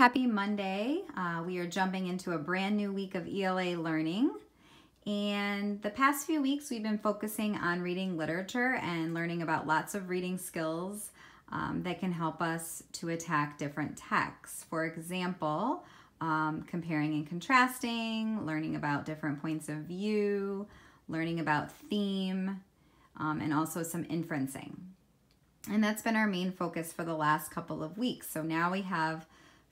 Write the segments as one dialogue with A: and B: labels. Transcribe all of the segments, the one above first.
A: happy Monday. Uh, we are jumping into a brand new week of ELA learning. And the past few weeks, we've been focusing on reading literature and learning about lots of reading skills um, that can help us to attack different texts. For example, um, comparing and contrasting, learning about different points of view, learning about theme, um, and also some inferencing. And that's been our main focus for the last couple of weeks. So now we have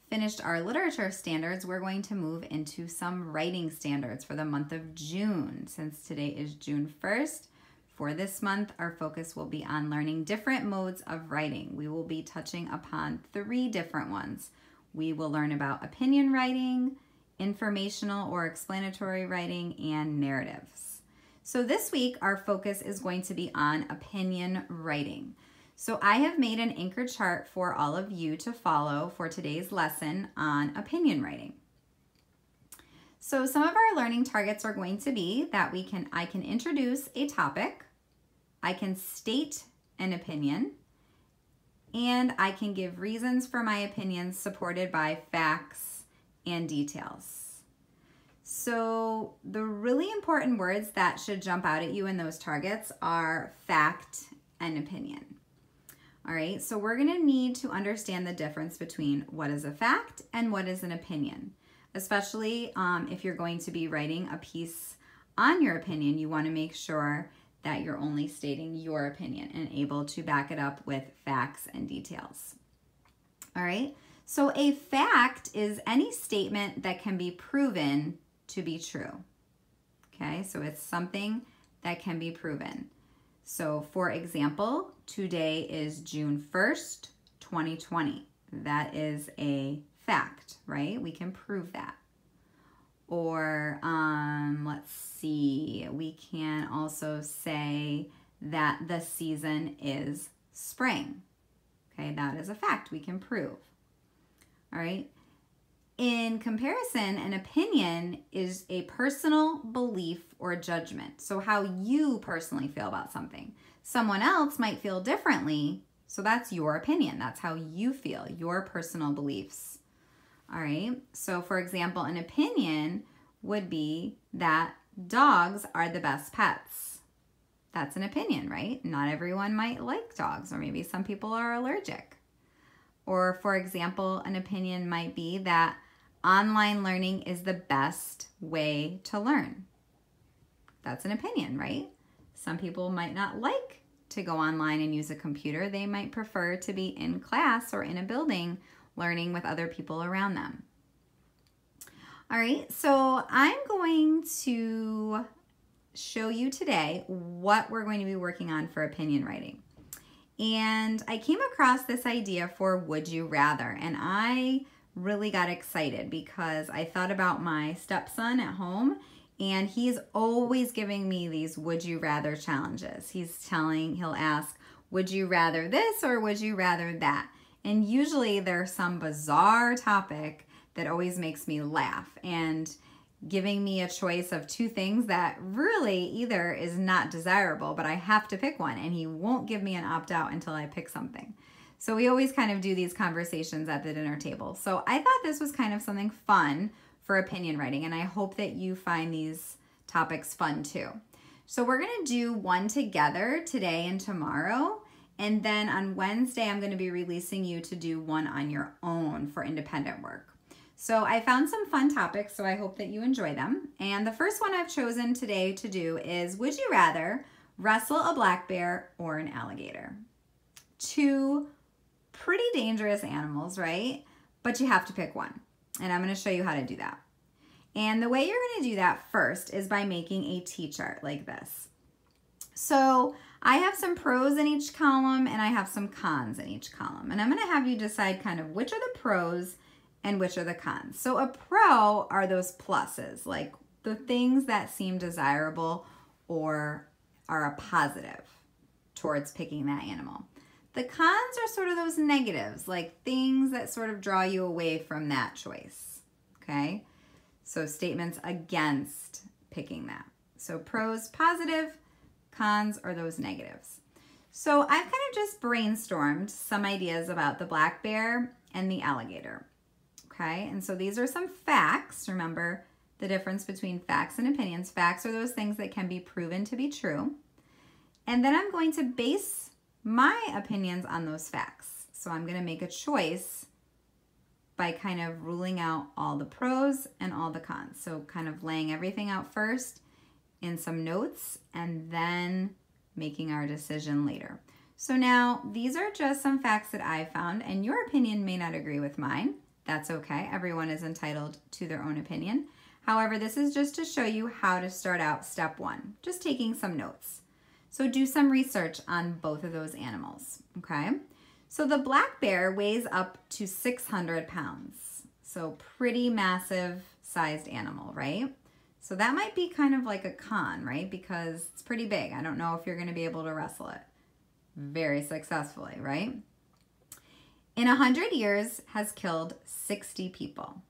A: finished our literature standards, we're going to move into some writing standards for the month of June. Since today is June 1st, for this month, our focus will be on learning different modes of writing. We will be touching upon three different ones. We will learn about opinion writing, informational or explanatory writing, and narratives. So this week, our focus is going to be on opinion writing. So I have made an anchor chart for all of you to follow for today's lesson on opinion writing. So some of our learning targets are going to be that we can I can introduce a topic, I can state an opinion, and I can give reasons for my opinions supported by facts and details. So the really important words that should jump out at you in those targets are fact and opinion. All right, so we're gonna need to understand the difference between what is a fact and what is an opinion, especially um, if you're going to be writing a piece on your opinion, you wanna make sure that you're only stating your opinion and able to back it up with facts and details. All right, so a fact is any statement that can be proven to be true. Okay, so it's something that can be proven. So for example, today is June 1st, 2020. That is a fact, right? We can prove that. Or um, let's see, we can also say that the season is spring. Okay, that is a fact we can prove. All right. In comparison, an opinion is a personal belief or judgment. So, how you personally feel about something. Someone else might feel differently. So, that's your opinion. That's how you feel, your personal beliefs. All right. So, for example, an opinion would be that dogs are the best pets. That's an opinion, right? Not everyone might like dogs, or maybe some people are allergic. Or, for example, an opinion might be that online learning is the best way to learn. That's an opinion, right? Some people might not like to go online and use a computer. They might prefer to be in class or in a building learning with other people around them. All right, so I'm going to show you today what we're going to be working on for opinion writing. And I came across this idea for would you rather, and I really got excited because I thought about my stepson at home and he's always giving me these would you rather challenges. He's telling, he'll ask, would you rather this or would you rather that? And usually there's some bizarre topic that always makes me laugh and giving me a choice of two things that really either is not desirable, but I have to pick one and he won't give me an opt out until I pick something. So we always kind of do these conversations at the dinner table. So I thought this was kind of something fun for opinion writing, and I hope that you find these topics fun too. So we're gonna do one together today and tomorrow, and then on Wednesday, I'm gonna be releasing you to do one on your own for independent work. So I found some fun topics, so I hope that you enjoy them. And the first one I've chosen today to do is, would you rather wrestle a black bear or an alligator? Two pretty dangerous animals, right? But you have to pick one. And I'm going to show you how to do that. And the way you're going to do that first is by making a T-chart like this. So I have some pros in each column and I have some cons in each column. And I'm going to have you decide kind of which are the pros and which are the cons. So a pro are those pluses, like the things that seem desirable or are a positive towards picking that animal. The cons are sort of those negatives, like things that sort of draw you away from that choice, okay? So statements against picking that. So pros, positive, cons are those negatives. So I've kind of just brainstormed some ideas about the black bear and the alligator, okay? And so these are some facts. Remember the difference between facts and opinions. Facts are those things that can be proven to be true. And then I'm going to base my opinions on those facts. So I'm going to make a choice by kind of ruling out all the pros and all the cons. So kind of laying everything out first in some notes and then making our decision later. So now these are just some facts that I found and your opinion may not agree with mine. That's okay. Everyone is entitled to their own opinion. However, this is just to show you how to start out step one, just taking some notes. So do some research on both of those animals, okay? So the black bear weighs up to 600 pounds. So pretty massive sized animal, right? So that might be kind of like a con, right? Because it's pretty big. I don't know if you're going to be able to wrestle it very successfully, right? In 100 years has killed 60 people.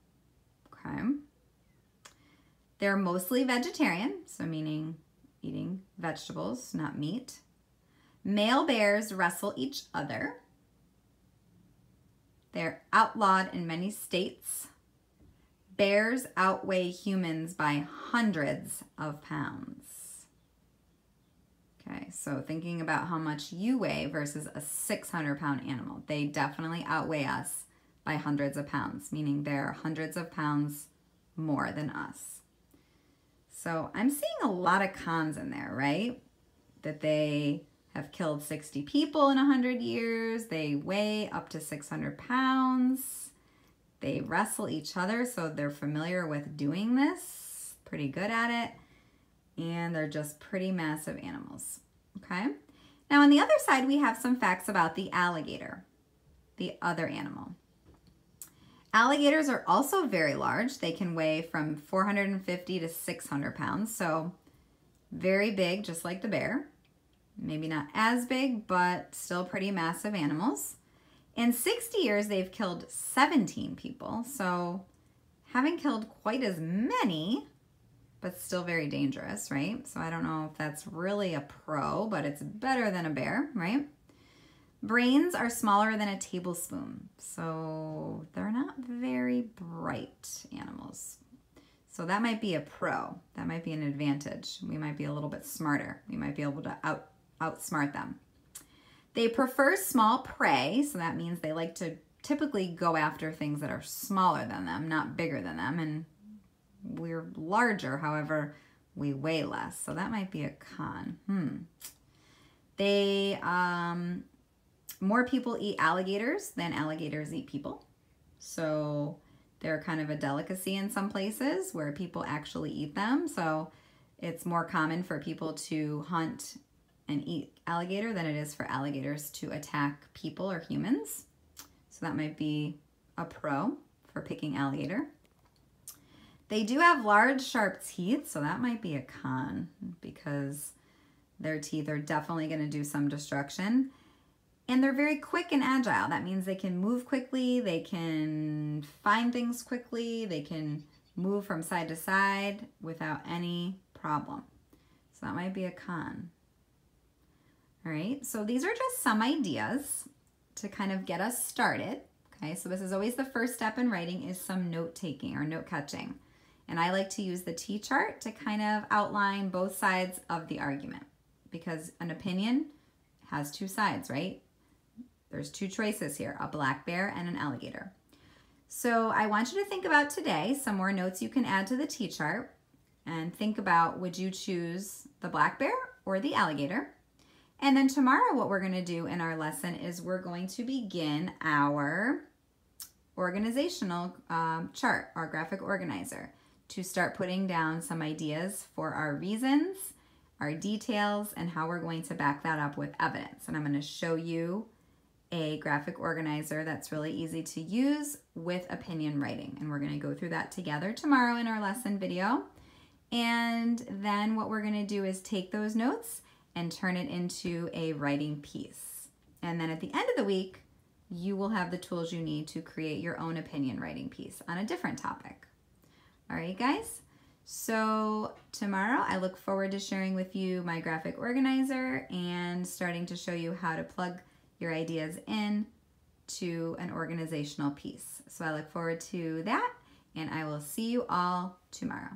A: Okay. They're mostly vegetarian, so meaning eating vegetables, not meat. Male bears wrestle each other. They're outlawed in many states. Bears outweigh humans by hundreds of pounds. Okay, so thinking about how much you weigh versus a 600 pound animal, they definitely outweigh us by hundreds of pounds, meaning they're hundreds of pounds more than us. So I'm seeing a lot of cons in there, right? That they have killed 60 people in 100 years. They weigh up to 600 pounds. They wrestle each other, so they're familiar with doing this, pretty good at it. And they're just pretty massive animals, okay? Now on the other side, we have some facts about the alligator, the other animal. Alligators are also very large. They can weigh from 450 to 600 pounds, so very big, just like the bear. Maybe not as big, but still pretty massive animals. In 60 years, they've killed 17 people, so haven't killed quite as many, but still very dangerous, right? So I don't know if that's really a pro, but it's better than a bear, right? Brains are smaller than a tablespoon, so they're not very bright animals. So that might be a pro. That might be an advantage. We might be a little bit smarter. We might be able to out outsmart them. They prefer small prey, so that means they like to typically go after things that are smaller than them, not bigger than them. And we're larger, however, we weigh less. So that might be a con. Hmm. They um, more people eat alligators than alligators eat people. So they're kind of a delicacy in some places where people actually eat them. So it's more common for people to hunt and eat alligator than it is for alligators to attack people or humans. So that might be a pro for picking alligator. They do have large, sharp teeth, so that might be a con because their teeth are definitely going to do some destruction. And they're very quick and agile. That means they can move quickly, they can find things quickly, they can move from side to side without any problem. So that might be a con. All right, so these are just some ideas to kind of get us started. Okay, so this is always the first step in writing is some note taking or note catching. And I like to use the T-chart to kind of outline both sides of the argument because an opinion has two sides, right? There's two choices here, a black bear and an alligator. So I want you to think about today some more notes you can add to the T-chart and think about would you choose the black bear or the alligator? And then tomorrow what we're gonna do in our lesson is we're going to begin our organizational um, chart, our graphic organizer, to start putting down some ideas for our reasons, our details, and how we're going to back that up with evidence. And I'm gonna show you a graphic organizer that's really easy to use with opinion writing. And we're gonna go through that together tomorrow in our lesson video. And then what we're gonna do is take those notes and turn it into a writing piece. And then at the end of the week, you will have the tools you need to create your own opinion writing piece on a different topic. All right, guys? So tomorrow I look forward to sharing with you my graphic organizer and starting to show you how to plug your ideas in to an organizational piece. So I look forward to that, and I will see you all tomorrow.